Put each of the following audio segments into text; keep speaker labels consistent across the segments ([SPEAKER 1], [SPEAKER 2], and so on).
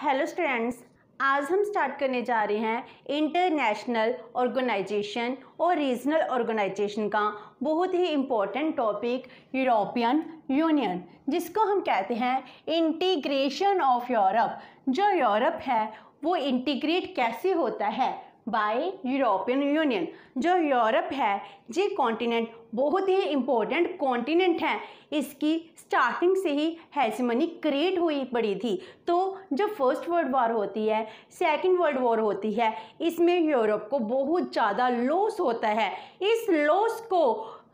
[SPEAKER 1] Hello students, आज हम start करने जा रहे हैं इंटरनेशनल ऑर्गेनाइजेशन और रीजनल ऑर्गेनाइजेशन का बहुत ही इम्पोर्टेंट टॉपिक यूरोपियन यूनियन जिसको हम कहते हैं इंटीग्रेशन ऑफ़ यूरोप जो यूरोप है, वो इंटीग्रेट कैसे होता है? बाय यूरोपियन यूनियन जो यूरोप है, ये कॉन्टिनेंट बहुत ही इम्पोर्टेंट कॉन्टिनेंट है। इसकी स्टार्टिंग से ही हैसमनी क्रिएट हुई पड़ी थी। तो जो फ़र्स्ट वर्ल्ड वॉर होती है सेकंड वर्ल्ड वॉर होती है, इसमें यूरोप को बहुत ज़्यादा लॉस होता है। इस लॉस को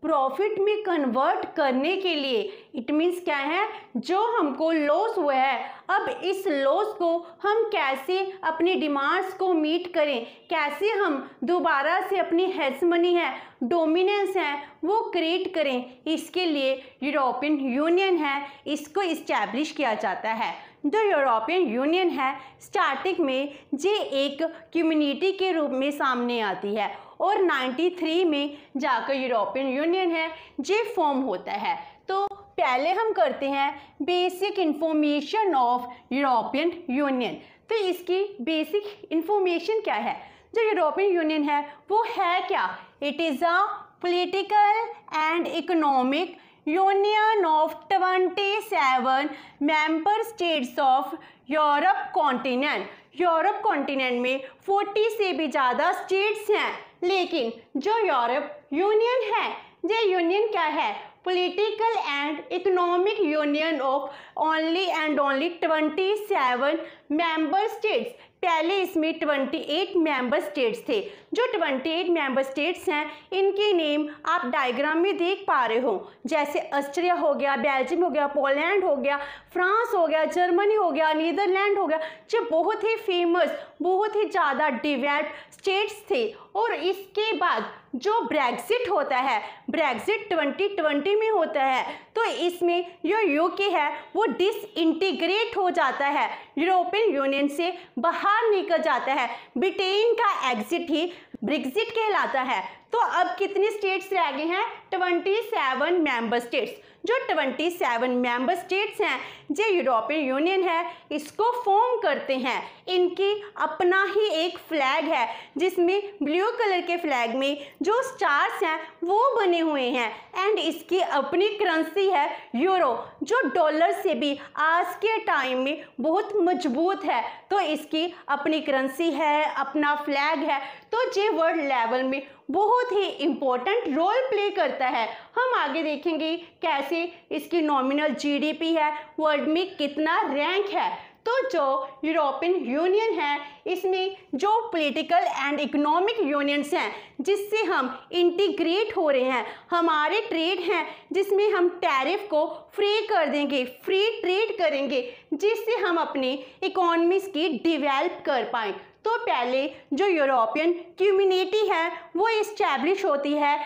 [SPEAKER 1] प्रॉफिट में कन्वर्ट करने के लिए। इट मीन्स क्या है? जो हमको लॉस हुआ है, अब इस लॉस को हम कैसे अपनी डिमांड्स को मीट करें? कैसे हम दोबारा से अपनी हेसमनी है डोमिनेंस है, वो क्रिएट करें? इसके लिए यूरोपियन यूनियन है, इसको इस्टेब्लिश किया जाता है। जो यूरोपियन यूनियन है स्टार्टिंग में ये एक कम्युनिटी के रूप में सामने आती है। और 93 में जाकर यूरोपियन यूनियन है जे फॉर्म होता है। तो पहले हम करते हैं basic information of European union तो इसकी बेसिक इंफॉर्मेशन क्या है? जो यूरोपियन यूनियन है, वो है क्या? It is a political and economic union of twenty seven member states of Europe continent Europe continent में फोर्टी से भी ज़्यादा स्टेट्स हैं। लेकिन जो यूरोप यूनियन है, ये यूनियन क्या है? Political and economic union of only and only twenty seven member states पहले इसमें 28 मेंबर स्टेट्स थे। जो 28 मेंबर स्टेट्स हैं, इनके नेम आप डायग्राम में देख पा रहे हो। जैसे ऑस्ट्रिया हो गया बेल्जियम हो गया पोलैंड हो गया फ्रांस हो गया जर्मनी हो गया नीदरलैंड हो गया। जो बहुत ही फ़ेमस बहुत ही ज़्यादा डिवेल्प स्टेट्स थे। और इसके बाद जो ब्रेग्जिट होता है ब्रेग्जिट 2020 में होता है तो इसमें जो यूके है, वो डिसइंटीग्रेट हो जाता है यूरोपियन यूनियन से बाहर निकल जाता है। ब्रिटेन का एग्जिट ही ब्रिग्जिट कहलाता है। तो अब कितने स्टेट्स रह गए हैं? ट्वेंटी सेवन मेंबर स्टेट्स जो 27 मेंबर स्टेट्स हैं जो यूरोपियन यूनियन है, इसको फॉर्म करते हैं। इनकी अपना ही एक फ्लैग है, जिसमें ब्लू कलर के फ्लैग में जो स्टार्स हैं, वो बने हुए हैं। एंड इसकी अपनी करेंसी है यूरो जो डॉलर से भी आज के टाइम में बहुत मज़बूत है। तो इसकी अपनी करेंसी है, अपना फ्लैग है। तो ये वर्ल्ड लेवल में बहुत ही इम्पोर्टेंट रोल प्ले करता है। हम आगे देखेंगे कैसे इसकी नॉमिनल जीडीपी है वर्ल्ड में कितना रैंक है। तो जो यूरोपियन यूनियन है, इसमें जो पॉलिटिकल एंड इकोनॉमिक यूनियंस हैं, जिससे हम इंटीग्रेट हो रहे हैं, हमारे ट्रेड हैं, जिसमें हम टैरिफ को फ्री कर देंगे फ्री ट्रेड करेंगे, जिससे हम अपनी इकोनॉमीज की डिवेल्प कर पाएँ। तो पहले जो यूरोपियन कम्युनिटी है, वो इस्टेब्लिश होती है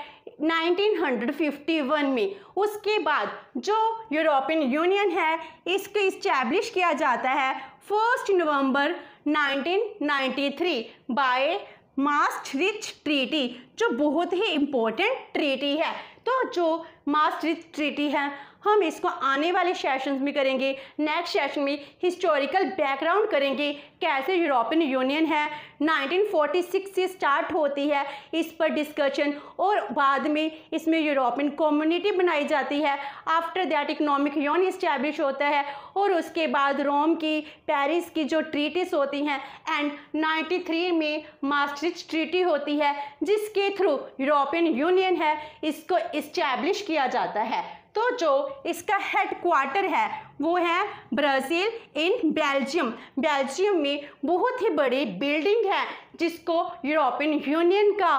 [SPEAKER 1] 1951 में। उसके बाद जो यूरोपियन यूनियन है, इसको इस्टेब्लिश किया जाता है first November 1993 by Maastricht treaty जो बहुत ही इम्पोर्टेंट ट्रीटी है। तो जो मास्ट्रिच ट्रीटी है। हम इसको आने वाले सेशन में करेंगे। नेक्स्ट सेशन में हिस्टोरिकल बैकग्राउंड करेंगे। कैसे यूरोपियन यूनियन है? 1946 से स्टार्ट होती है इस पर डिस्कशन और बाद में इसमें यूरोपियन कम्युनिटी बनाई जाती है। After that economic union establish होता है और उसके बाद रोम की पेरिस की जो ट्रीटिस होती हैं एंड 93 में मास्ट्रिच ट्रीटी होती है, जिसके थ्रू यूरोपियन यूनियन है, इसको इस्टेब्लिश किया जाता है। तो जो इसका हेड क्वार्टर है, वो है ब्राज़ील इन बेल्जियम। बेल्जियम में बहुत ही बड़ी बिल्डिंग है, जिसको यूरोपियन यूनियन का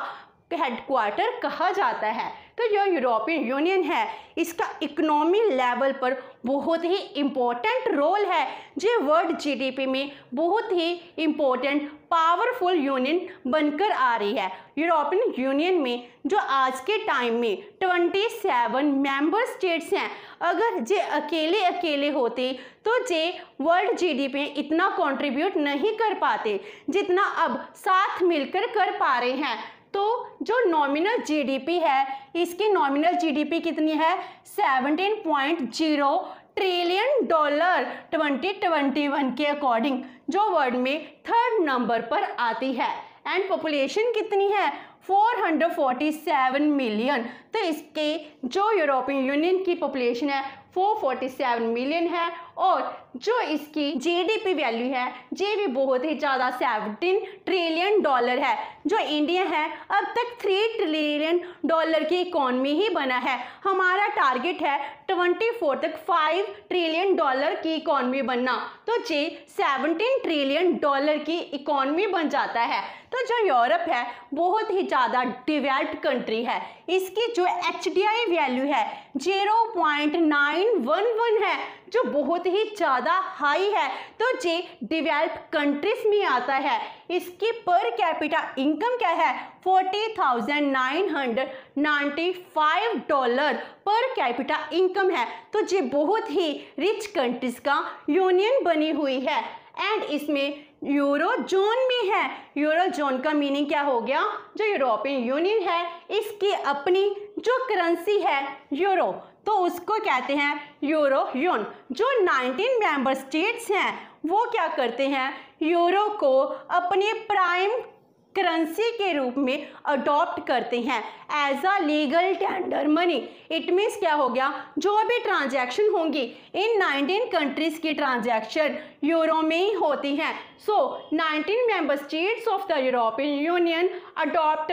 [SPEAKER 1] हेडक्वार्टर कहा जाता है। तो जो यूरोपियन यूनियन है, इसका इकोनॉमी लेवल पर बहुत ही इम्पोर्टेंट रोल है। जो वर्ल्ड जीडीपी में बहुत ही इम्पोर्टेंट पावरफुल यूनियन बनकर आ रही है। यूरोपियन यूनियन में जो आज के टाइम में 27 मेंबर स्टेट्स हैं, अगर जे अकेले अकेले होते तो जे वर्ल्ड जीडीपी में इतना कंट्रीब्यूट नहीं कर पाते, जितना अब साथ मिलकर कर पा रहे हैं। तो जो नॉमिनल जीडीपी है, इसकी नॉमिनल जीडीपी कितनी है? 17.0 ट्रिलियन डॉलर 2021 के अकॉर्डिंग जो वर्ल्ड में थर्ड नंबर पर आती है। एंड पॉपुलेशन कितनी है? 447 मिलियन तो इसके जो यूरोपियन यूनियन की पॉपुलेशन है 447 मिलियन है और जो इसकी जीडीपी वैल्यू है, ये भी बहुत ही ज़्यादा 17 ट्रिलियन डॉलर है। जो इंडिया है, अब तक थ्री ट्रिलियन डॉलर की इकॉनमी ही बना है। हमारा टारगेट है 24 तक फाइव ट्रिलियन डॉलर की इकॉनमी बनना। तो ये 17 ट्रिलियन डॉलर की इकॉनमी बन जाता है। तो जो यूरोप है, बहुत ही ज़्यादा डिवेल्प्ड कंट्री है। इसकी जो एचडीआई वैल्यू है zero point nine one one है। जो बहुत ही ज़्यादा हाई है। तो ये डिवेल्प कंट्रीज़ में आता है। इसकी पर कैपिटा इनकम क्या है? Forty thousand nine hundred ninety five dollar per capita income है। तो ये बहुत ही रिच कंट्रीज़ का यूनियन बनी हुई है। एंड इसमें यूरो जोन में है। यूरो जोन का मीनिंग क्या हो गया? जो यूरोपियन यूनियन है, इसकी अपनी जो करेंसी है यूरो तो उसको कहते हैं यूरो यून जो 19 मेंबर स्टेट्स हैं वो क्या करते हैं? यूरो को अपने प्राइम करेंसी के रूप में अडॉप्ट करते हैं as a legal tender money it means क्या हो गया? जो भी ट्रांजैक्शन होंगी इन 19 कंट्रीज़ की ट्रांजैक्शन यूरो में ही होती हैं। So so, 19 member states of the European union adopt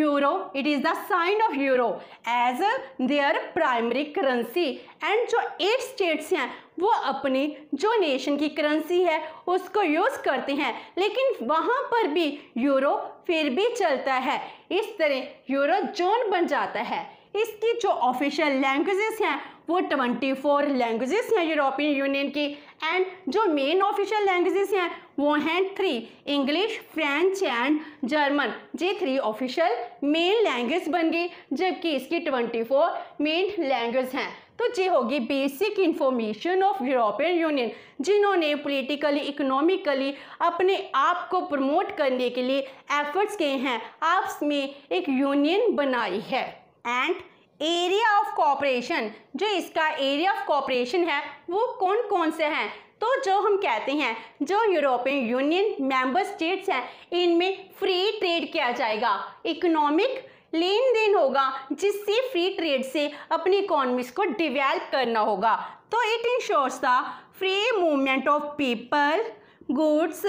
[SPEAKER 1] euro. It is the sign of euro as their primary currency. And जो एट स्टेट्स हैं, वो अपनी जो नेशन की करेंसी है, उसको यूज़ करते हैं। लेकिन वहाँ पर भी यूरो फिर भी चलता है। इस तरह यूरो जोन बन जाता है। इसकी जो ऑफिशियल लैंग्वेजेस हैं वो ट्वेंटी फोर लैंग्वेजेस हैं यूरोपियन यूनियन की एंड जो मेन ऑफिशियल लैंग्वेजेस हैं, वो हैं three English French and German ये थ्री ऑफिशियल मेन लैंग्वेज बन गई, जबकि इसकी ट्वेंटी फोर मेन लैंग्वेज हैं। तो ये होगी basic information of European Union जिन्होंने पॉलिटिकली इकोनॉमिकली अपने आप को प्रमोट करने के लिए एफर्ट्स किए हैं। आपस में एक यूनियन बनाई है। एंड एरिया ऑफ़ कॉपरेशन जो इसका एरिया ऑफ़ कॉपरेशन है, वो कौन कौन से हैं? तो जो हम कहते हैं, जो यूरोपियन यूनियन मेंबर स्टेट्स हैं, इनमें फ्री ट्रेड किया जाएगा। इकोनॉमिक लेन देन होगा, जिससे फ्री ट्रेड से अपनी इकोनॉमिक्स को डिवेल्प करना होगा। तो it ensures the free movement of people goods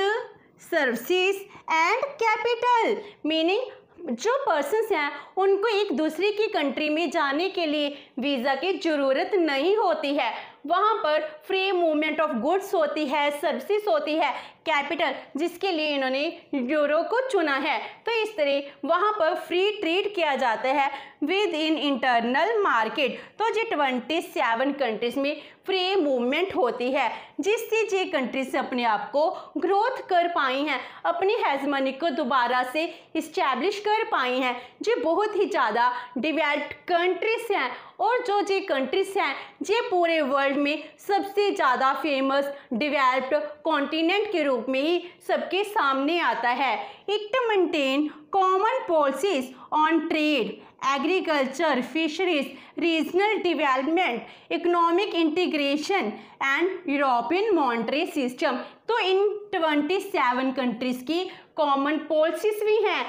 [SPEAKER 1] services and capital meaning जो पर्सनस हैं, उनको एक दूसरे की कंट्री में जाने के लिए वीज़ा की ज़रूरत नहीं होती है। वहाँ पर फ्री मूवमेंट ऑफ़ गुड्स होती है सर्विसेज़ होती है कैपिटल जिसके लिए इन्होंने यूरो को चुना है। तो इस तरह वहाँ पर फ्री ट्रेड किया जाता है विद इन इंटरनल मार्केट तो जी ट्वेंटी सेवन कंट्रीज़ में फ्री मूवमेंट होती है, जिससे ये कंट्रीज़ अपने आप को ग्रोथ कर पाई हैं, अपनी हेजमनी को दोबारा से इस्टेब्लिश कर पाई हैं। जो बहुत ही ज़्यादा डिवेल्प्ड कंट्रीज़ हैं और जो जी कंट्रीज़ हैं ये पूरे वर्ल्ड में सबसे ज़्यादा फ़ेमस डिवेल्प्ड कॉन्टिनेंट के रूप में ही सबके सामने आता है। It maintain common policies on trade agriculture fisheries regional development economic integration and European monetary system तो इन ट्वेंटी सेवन कंट्रीज़ की कॉमन पॉलिसीज़ भी हैं।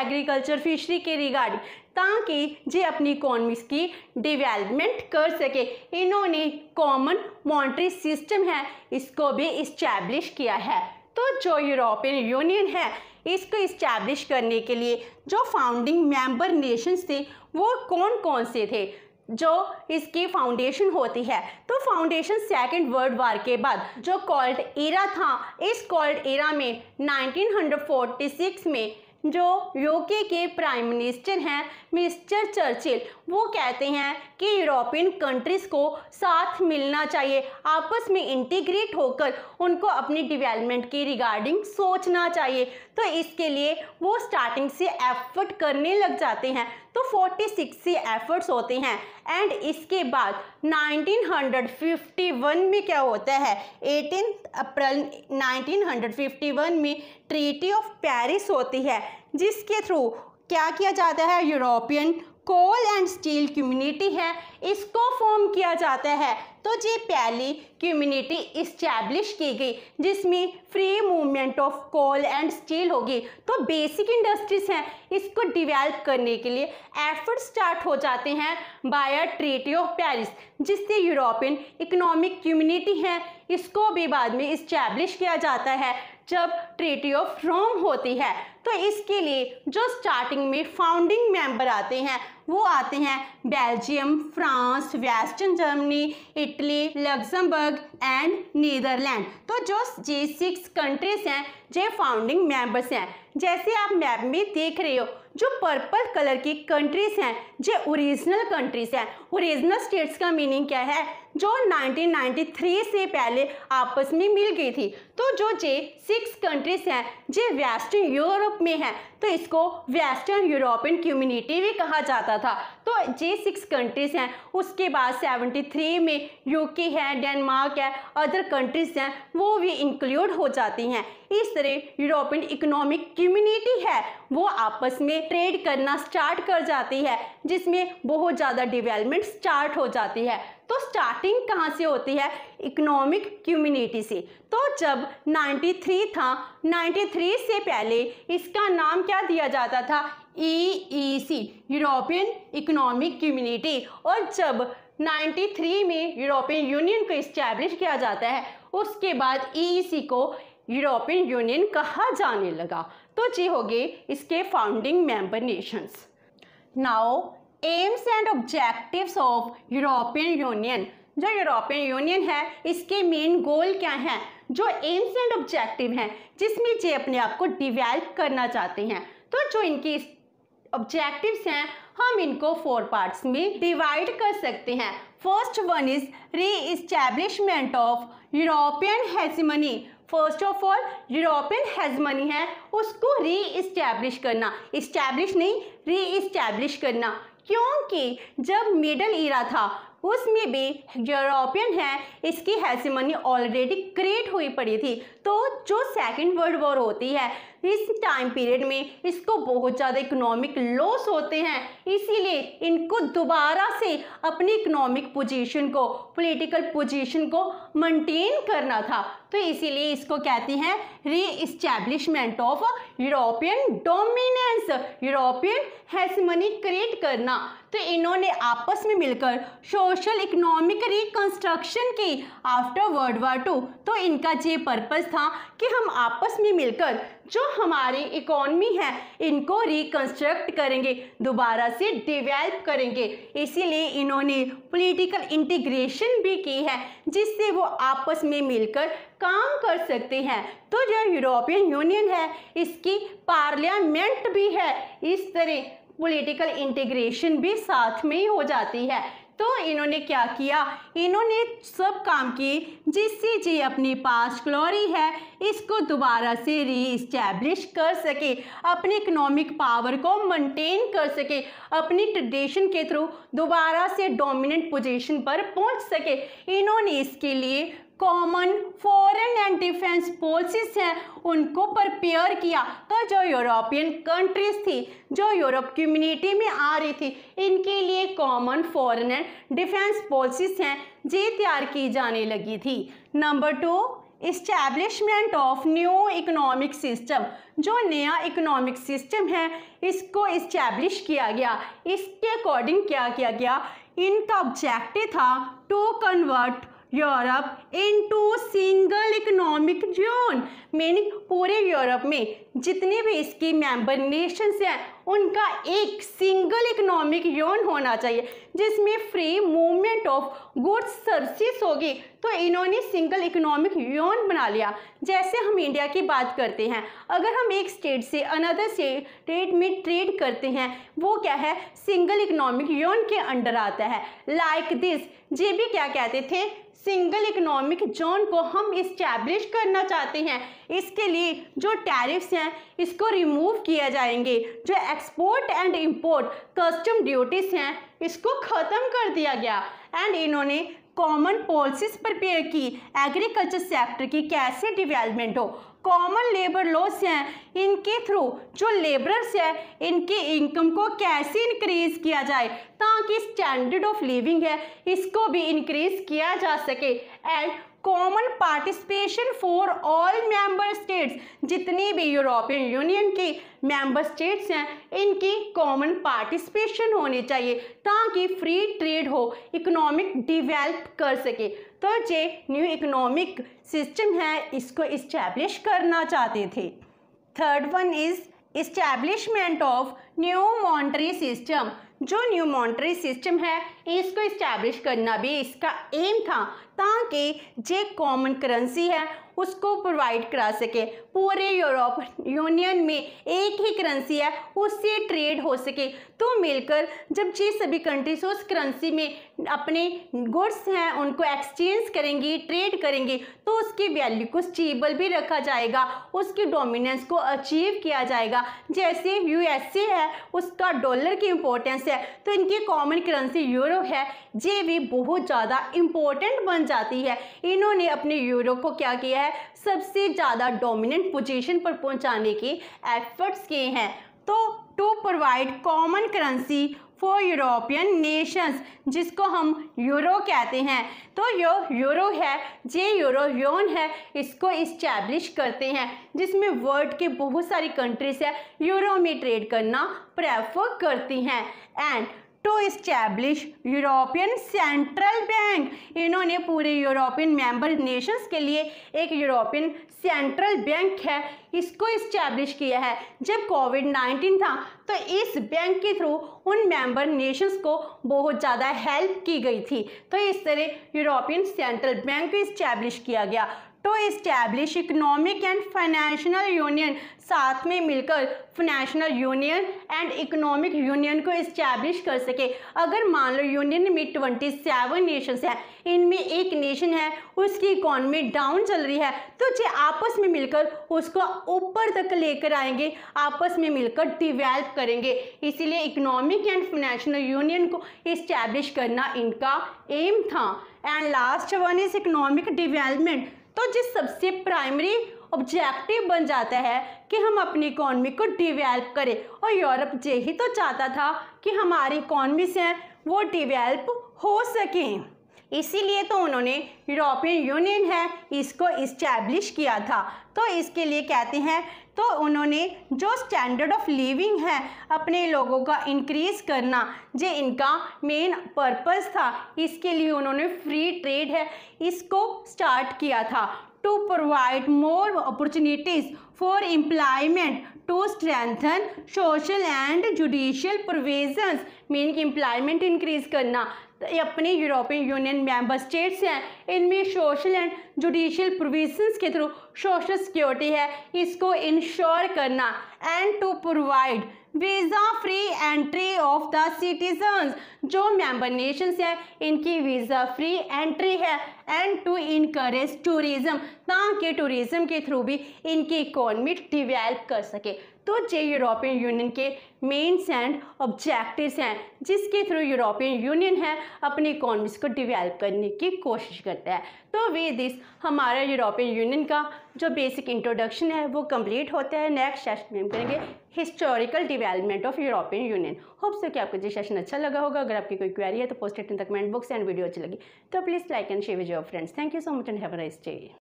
[SPEAKER 1] एग्रीकल्चर फिशरी के रिगार्डिंग ताकि ये अपनी इकोनॉमिक्स की डेवलपमेंट कर सके। इन्होंने कॉमन मॉनिटरी सिस्टम है, इसको भी इस्टेब्लिश किया है। तो जो यूरोपियन यूनियन है, इसको इस्टेब्लिश करने के लिए जो फाउंडिंग मेंबर नेशंस थे, वो कौन कौन से थे? जो इसकी फाउंडेशन होती है। तो फाउंडेशन सेकेंड वर्ल्ड वार के बाद जो कॉल्ड एरा था, इस कॉल्ड एरा में 1946 में जो यूके के प्राइम मिनिस्टर हैं मिस्टर चर्चिल वो कहते हैं कि यूरोपियन कंट्रीज़ को साथ मिलना चाहिए, आपस में इंटीग्रेट होकर उनको अपनी डेवलपमेंट की रिगार्डिंग सोचना चाहिए। तो इसके लिए वो स्टार्टिंग से एफर्ट करने लग जाते हैं। तो 46 से एफर्ट्स होते हैं। एंड इसके बाद 1951 में क्या होता है? 18 अप्रैल 1951 में ट्रीटी ऑफ़ पेरिस होती है, जिसके थ्रू क्या किया जाता है? European coal and steel community है, इसको फॉर्म किया जाता है। तो ये पहली कम्युनिटी इस्टेब्लिश की गई, जिसमें free movement of coal and steel होगी। तो बेसिक इंडस्ट्रीज़ हैं, इसको डिवेल्प करने के लिए एफर्ट स्टार्ट हो जाते हैं बाय ट्रीटी ऑफ़ पेरिस जिससे यूरोपियन इकोनॉमिक कम्युनिटी है, इसको भी बाद में इस्टेब्लिश किया जाता है। जब ट्रीटी ऑफ़ रोम होती है तो इसके लिए जो स्टार्टिंग में फाउंडिंग मेंबर आते हैं, वो आते हैं Belgium France western Germany Italy Luxembourg and Netherland तो जो जे सिक्स कंट्रीज़ हैं, जे फाउंडिंग मेंबर्स हैं, जैसे आप मैप में देख रहे हो, जो पर्पल कलर की कंट्रीज़ हैं, जो ओरिजिनल कंट्रीज़ हैं ओरिजिनल स्टेट्स का मीनिंग क्या है? जो 1993 से पहले आपस में मिल गई थी। तो जो जे सिक्स कंट्रीज़ हैं, जो वेस्टर्न यूरोप में हैं तो इसको वेस्टर्न यूरोपियन कम्युनिटी भी कहा जाता था। तो जे सिक्स कंट्रीज़ हैं, उसके बाद 73 में यूके है डेनमार्क है अदर कंट्रीज़ हैं, वो भी इंक्लूड हो जाती हैं। इस तरह यूरोपियन इकोनॉमिक कम्युनिटी है, वो आपस में ट्रेड करना स्टार्ट कर जाती है, जिसमें बहुत ज़्यादा डेवलपमेंट स्टार्ट हो जाती है। तो स्टार्टिंग कहाँ से होती है? इकोनॉमिक कम्युनिटी से। तो जब 93 था 93 से पहले इसका नाम क्या दिया जाता था? ईईसी यूरोपियन इकोनॉमिक कम्युनिटी और जब 93 में यूरोपियन यूनियन को इस्टेब्लिश किया जाता है, उसके बाद ईईसी को यूरोपियन यूनियन कहा जाने लगा। तो जी हो गए इसके founding member nations now aims and objectives of European Union जो यूरोपियन यूनियन है, इसके मेन गोल क्या हैं? जो एम्स एंड ऑब्जेक्टिव हैं, जिसमें जे अपने आप को डिवेल्प करना चाहते हैं। तो जो इनकी ऑब्जेक्टिव्स हैं, हम इनको फोर पार्ट्स में डिवाइड कर सकते हैं। First one is re establishment of European hegemony first of all European hegemony है, उसको री इस्टेब्लिश करना। इस्टेब्लिश नहीं री इस्टेब्लिश करना। क्योंकि जब मिडल ईरा था, उसमें भी यूरोपियन है, इसकी हैसिमनी ऑलरेडी क्रिएट हुई पड़ी थी। तो जो सेकेंड वर्ल्ड वॉर होती है, इस टाइम पीरियड में इसको बहुत ज़्यादा इकोनॉमिक लॉस होते हैं। इसीलिए इनको दोबारा से अपनी इकोनॉमिक पोजीशन को पॉलिटिकल पोजीशन को मेंटेन करना था। तो इसीलिए इसको कहती हैं re establishment of European dominance European hegemony create करना। तो इन्होंने आपस में मिलकर सोशल इकोनॉमिक रिकंस्ट्रक्शन की आफ्टर वर्ल्ड वार टू तो इनका ये पर्पज़ था कि हम आपस में मिलकर जो हमारी इकोनॉमी है, इनको रिकंस्ट्रक्ट करेंगे, दोबारा से डिवेल्प करेंगे। इसीलिए इन्होंने पॉलिटिकल इंटीग्रेशन भी की है, जिससे वो आपस में मिलकर काम कर सकते हैं। तो जो यूरोपियन यूनियन है, इसकी पार्लियामेंट भी है, इस तरह पॉलिटिकल इंटीग्रेशन भी साथ में ही हो जाती है। तो इन्होंने क्या किया? इन्होंने सब काम किए। जिससे जी अपने पास ग्लोरी है, इसको दोबारा से री इस्टेब्लिश कर सके। अपने इकोनॉमिक पावर को मेंटेन कर सके। अपनी ट्रेडिशन के थ्रू दोबारा से डोमिनेंट पोजीशन पर पहुँच सके। इन्होंने इसके लिए common foreign and defence policies हैं, उनको प्रिपेयर किया। तो जो यूरोपियन कंट्रीज़ थी, जो यूरोप कम्युनिटी में आ रही थी, इनके लिए common foreign and defence policies हैं, जी तैयार की जाने लगी थी। Number two establishment of new economic system जो नया इकोनॉमिक सिस्टम है, इसको इस्टेब्लिश किया गया। इसके अकॉर्डिंग क्या किया गया? इनका ऑब्जेक्टिव था to convert Europe into single economic zone meaning पूरे यूरोप में जितने भी इसकी मेंबर नेशंस हैं, उनका एक सिंगल इकोनॉमिक जोन होना चाहिए, जिसमें free movement of goods service होगी। तो इन्होंने सिंगल इकोनॉमिक जोन बना लिया। जैसे हम इंडिया की बात करते हैं, अगर हम एक स्टेट से अनदर स्टेट में ट्रेड करते हैं, वो क्या है? सिंगल इकोनॉमिक जोन के अंडर आता है। लाइक like दिस जे भी क्या कहते थे? सिंगल इकोनॉमिक जोन को हम इस्टेब्लिश करना चाहते हैं। इसके लिए जो टैरिफ्स हैं, इसको रिमूव किया जाएँगे। जो export and import custom duties हैं, इसको ख़त्म कर दिया गया। एंड इन्होंने कॉमन पॉलिसीज़ प्रिपेयर की एग्रीकल्चर सेक्टर की कैसे डिवेलपमेंट हो। कॉमन लेबर लॉस हैं, इनके थ्रू जो लेबरर्स हैं, इनके इनकम को कैसे इंक्रीज किया जाए, ताकि स्टैंडर्ड ऑफ़ लिविंग है, इसको भी इंक्रीज किया जा सके। And common participation for all member states जितनी भी यूरोपियन यूनियन की मेंबर स्टेट्स हैं, इनकी कॉमन पार्टिसिपेशन होनी चाहिए ताकि फ्री ट्रेड हो इकोनॉमिक डिवेल्प कर सके। तो जे न्यू इकोनॉमिक सिस्टम है, इसको इस्टेब्लिश करना चाहते थे। Third one is establishment of new monetary system. जो न्यू मॉनिटरी सिस्टम है, इसको इस्टेब्लिश करना भी इसका एम था, ताकि जे कॉमन करेंसी है, उसको प्रोवाइड करा सके। पूरे यूरोप यूनियन में एक ही करेंसी है, उससे ट्रेड हो सके। तो मिलकर जब ये सभी कंट्रीज़ उस करेंसी में अपने गुड्स हैं, उनको एक्सचेंज करेंगी ट्रेड करेंगी तो उसकी वैल्यू को स्टेबल भी रखा जाएगा, उसकी डोमिनेंस को अचीव किया जाएगा। जैसे यूएसए है उसका डॉलर की इंपॉर्टेंस है। तो इनकी कॉमन करेंसी यूरो है। ये भी बहुत ज़्यादा इम्पोर्टेंट बन जाती है। इन्होंने अपने यूरो को क्या किया है? सबसे ज़्यादा डोमिनेंट पोजिशन पर पहुँचाने के एफर्ट्स किए हैं। तो to provide common currency for European nations, जिसको हम यूरो कहते हैं। तो यो यूरो है, जे यूरो योन है, इसको इस्टेब्लिश करते हैं, जिसमें वर्ल्ड के बहुत सारी कंट्रीज़ है। यूरो में ट्रेड करना प्रेफर करती हैं। And to establish European central bank इन्होंने पूरे यूरोपियन मेंबर नेशंस के लिए एक यूरोपियन सेंट्रल बैंक है, इसको इस्टेब्लिश किया है। जब कोविड नाइन्टीन था तो इस बैंक के थ्रू उन मेंबर नेशंस को बहुत ज़्यादा हेल्प की गई थी। तो इस तरह यूरोपियन सेंट्रल बैंक को इस्टेब्लिश किया गया। To establish economic and financial union साथ में मिलकर financial union and economic union को इस्टेब्लिश कर सके। अगर मान लो यूनियन में ट्वेंटी सेवन नेशंस हैं, इनमें एक नेशन है, उसकी इकोनॉमी डाउन चल रही है तो जो आपस में मिलकर उसको ऊपर तक लेकर आएँगे, आपस में मिलकर डिवेल्प करेंगे। इसीलिए इकोनॉमिक एंड फाइनेंशियल यूनियन को इस्टेब्लिश करना इनका एम था। And last one is economic development तो जिस सबसे प्राइमरी ऑब्जेक्टिव बन जाता है कि हम अपनी इकॉनमी को डिवेल्प करें, और यूरोप यही तो चाहता था कि हमारी इकॉनमी से वो डिवेल्प हो सकें। इसीलिए तो उन्होंने यूरोपियन यूनियन है, इसको इस्टेब्लिश किया था। तो इसके लिए कहते हैं तो उन्होंने जो स्टैंडर्ड ऑफ़ लिविंग है, अपने लोगों का इंक्रीज करना, जो इनका मेन पर्पस था, इसके लिए उन्होंने फ्री ट्रेड है, इसको स्टार्ट किया था। To provide more opportunities for employment to strengthen social and judicial provisions mean employment increase करना। अपने यूरोपियन यूनियन मेंबर स्टेट्स हैं। इनमें सोशल एंड जुडिशियल प्रोविजंस के थ्रू सोशल सिक्योरिटी है। इसको इंश्योर करना and to provide visa free entry of the citizens जो member nations हैं, इनकी वीज़ा फ्री एंट्री है एंड टू इनकरेज टूरिज़्म ताकि टूरिज़्म के थ्रू भी इनकी इकोनॉमी डिवेल्प कर सके। तो ये यूरोपियन यूनियन के मेन्स एंड ऑब्जेक्टिव्स हैं, जिसके थ्रू यूरोपियन यूनियन है, अपनी इकोनॉमीज को डिवेल्प करने की कोशिश करता है। तो वे दिस हमारा यूरोपियन यूनियन का जो बेसिक इंट्रोडक्शन है, वो कंप्लीट होता है। नेक्स्ट सेशन में हम करेंगे historical development of European Union hope से कि आपको ये सेशन अच्छा लगा होगा। अगर आपकी कोई क्वेरी है तो post in the comment box and video अच्छी लगी। तो please like and share with your friends thank you so much and have a nice day